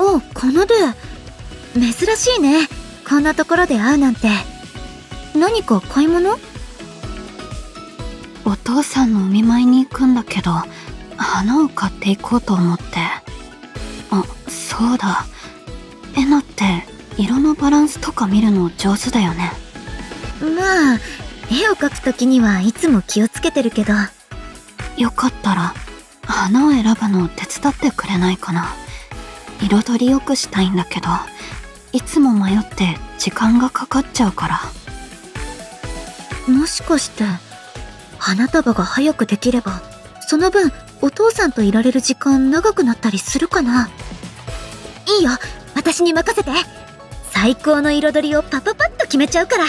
おこのル珍しいね。こんなところで会うなんて。何か買い物？お父さんのお見舞いに行くんだけど花を買っていこうと思って。あそうだ。えなって色のバランスとか見るの上手だよね。まあ絵を描くときにはいつも気をつけてるけど。よかったら花を選ぶのを手伝ってくれないかな彩りよくしたいんだけどいつも迷って時間がかかっちゃうから。もしかして花束が早くできればその分お父さんといられる時間長くなったりするかな？いいよ私に任せて。最高の彩りをパパパッと決めちゃうから。